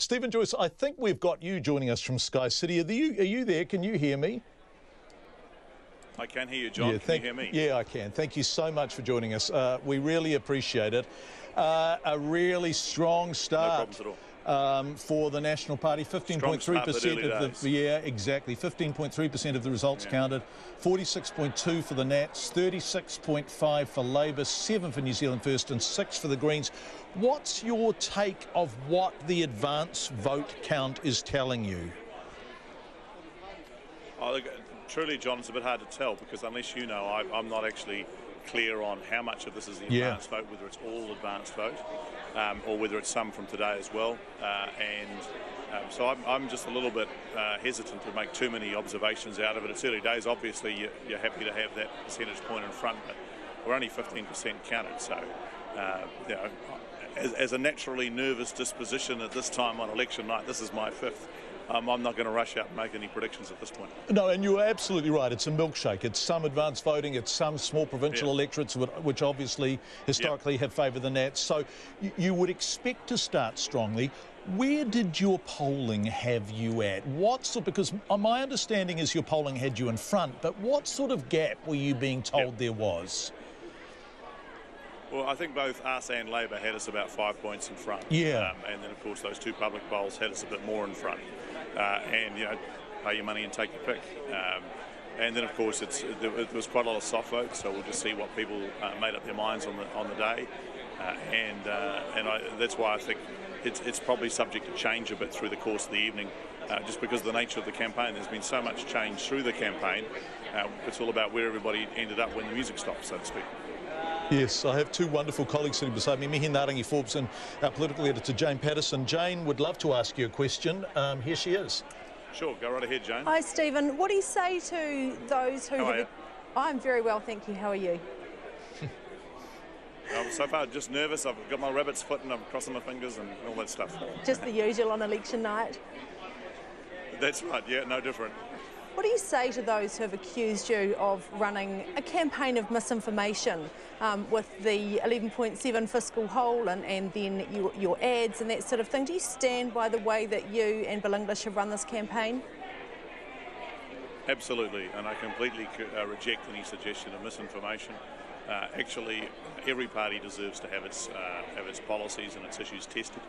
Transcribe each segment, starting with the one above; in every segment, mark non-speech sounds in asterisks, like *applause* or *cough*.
Steven Joyce, I think we've got you joining us from Sky City. Are you, are you there? Can you hear me? I can hear you, John. Yeah, thank, can you hear me? Yeah, I can. Thank you so much for joining us. Uh, we really appreciate it. Uh, a really strong start. No problems at all um, for the National Party. 15.3% of the yeah, exactly. 15.3% of the results yeah. counted. 46.2 for the Nats, 36.5 for Labour, 7 for New Zealand First, and 6 for the Greens. What's your take of what the advance vote count is telling you? Oh, look, truly, John, it's a bit hard to tell because unless you know, I, I'm not actually clear on how much of this is the advanced yeah. vote, whether it's all advanced vote um, or whether it's some from today as well. Uh, and um, so I'm, I'm, just a little bit uh, hesitant to make too many observations out of it. It's early days. Obviously, you're, you're happy to have that percentage point in front, but we're only 15% counted. So, uh, you know, as, as a naturally nervous disposition at this time on election night, this is my fifth um, I'm not going to rush out and make any predictions at this point. No, and you're absolutely right. It's a milkshake. It's some advanced voting, it's some small provincial yeah. electorates, which obviously historically have favoured the Nats. So you would expect to start strongly. Where did your polling have you at? What sort, because my understanding is your polling had you in front, but what sort of gap were you being told there was? Well, I think both us and Labour had us about five points in front. Yeah. Um, and then, of course, those two public polls had us a bit more in front uh, and you know pay your money and take your pick. Um, and then of course it's there was quite a lot of soft votes, so we'll just see what people uh, made up their minds on the on the day, uh, and uh, and I, that's why I think it's it's probably subject to change a bit through the course of the evening, uh, just because of the nature of the campaign. There's been so much change through the campaign. Uh, it's all about where everybody ended up when the music stopped, so to speak. Yes, I have two wonderful colleagues sitting beside me, Mihingarangi Forbes and our political editor Jane Patterson. Jane would love to ask you a question. Um, here she is. Sure, go right ahead, Jane. Hi, Steven. What do you say to those who? How have... I'm very well, thank you. How are you? *laughs* um, so far, just nervous. I've got my rabbit's foot and I'm crossing my fingers and all that stuff. Just the usual on election night. That's right. Yeah, no different. What do you say to those who have accused you of running a campaign of misinformation um, with the 11.7 fiscal hole and, and then your, your, ads and that sort of thing? Do you stand by the way that you and Bill English have run this campaign? Absolutely, and I completely uh, reject any suggestion of misinformation. Uh, actually, every party deserves to have its uh, have its policies and its issues tested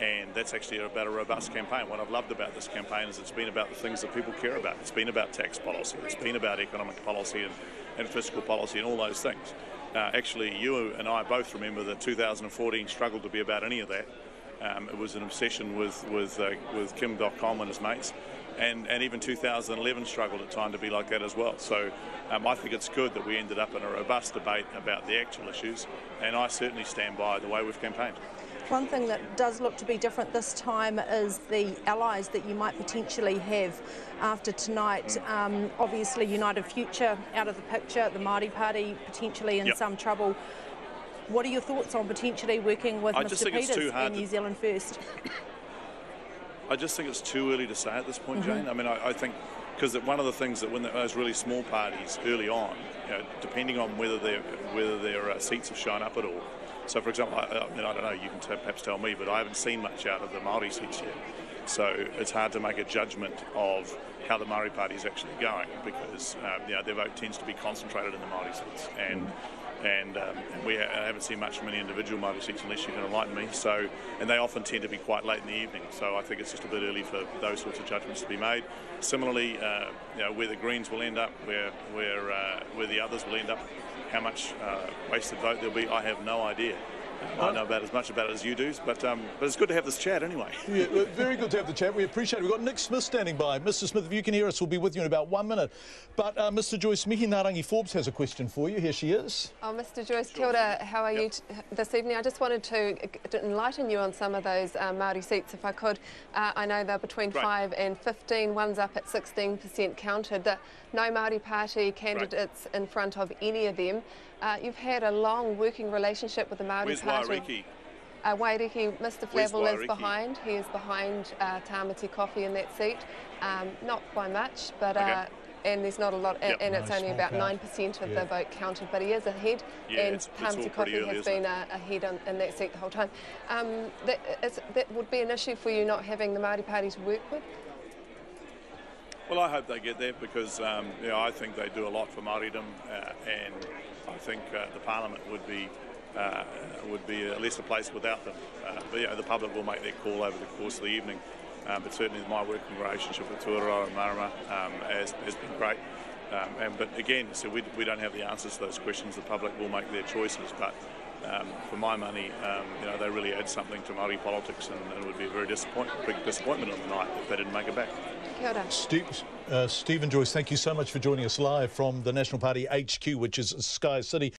and that's actually about a robust campaign. What I've loved about this campaign is it's been about the things that people care about. It's been about tax policy, it's been about economic policy and, and fiscal policy and all those things. Uh, actually, you and I both remember that 2014 struggled to be about any of that. Um, it was an obsession with with uh, with Kim Dotcom and his mates, and and even 2011 struggled at time to be like that as well. So um, I think it's good that we ended up in a robust debate about the actual issues, and I certainly stand by the way we've campaigned. One thing that does look to be different this time is the allies that you might potentially have after tonight. Um, obviously, United Future out of the picture, the Māori Party potentially in yep. some trouble. What are your thoughts on potentially working with I Mr Peters and New Zealand First? *coughs* I just think it's too early to say at this point, mm -hmm. Jane. I mean, I, I think because one of the things that when those really small parties early on, you know, depending on whether their whether their uh, seats have shown up at all, so, for example, I, I, mean, I don't know, you can perhaps tell me, but I haven't seen much out of the Māori seats yet. So it's hard to make a judgment of how the Māori Party is actually going because um, you know, their vote tends to be concentrated in the Māori seats. And and, um, we ha- haven't seen much from any individual Māori seats unless you can enlighten me. So, and they often tend to be quite late in the evening. So I think it's just a bit early for those sorts of judgments to be made. Similarly, uh, you know, where the Greens will end up, where where uh, where the others will end up, how much uh, wasted vote there'll be, I have no idea. I know about as much about it as you do, but um, but it's good to have this chat anyway. *laughs* yeah, very good to have the chat. We appreciate it. We've got Nick Smith standing by. Mr. Smith, if you can hear us, we'll be with you in about one minute. But uh, Mr. Joyce, Mihingarangi Forbes has a question for you. Here she is. Oh, Mr. Joyce, kia ora. How are yep. you this evening? I just wanted to, to, enlighten you on some of those uh, Māori seats, if I could. Uh, I know they're between right. 5 and 15. One's up at 16% counted. The no Māori Party candidates right. in front of any of them. Uh, you've had a long working relationship with the Māori Where's Party. Waiariki? Uh, Waiariki, Mr Flavell is behind. He is behind uh, Tamati Coffey in that seat. Um, not by much, but uh, and there's not a lot, Yep. and it's No only about nine percent of Yeah. the vote counted, but he is ahead, Yeah, and it's- it's Palm all Te pretty Kofi early, has been a, ahead on, in that seat the whole time. Um, that, is, that would be an issue for you not having the Māori Party to work with. Well, I hope they get there because um, you know, I think they do a lot for Māoridom, uh, and I think uh, the Parliament would be uh, would be a lesser place without them. Uh, but you know, the public will make their call over the course of the evening. Um, but certainly, my working relationship with Te Ururoa and Marama um, has, has been great. Um, and but again, so we, we don't have the answers to those questions. The public will make their choices, but. Um, for my money, um, you know, they really add something to Māori politics, and, and it would be a very disappoint, big disappointment on the night if they didn't make it back. Kia ora. Steve, uh, Steven Joyce, thank you so much for joining us live from the National Party HQ, which is Sky City.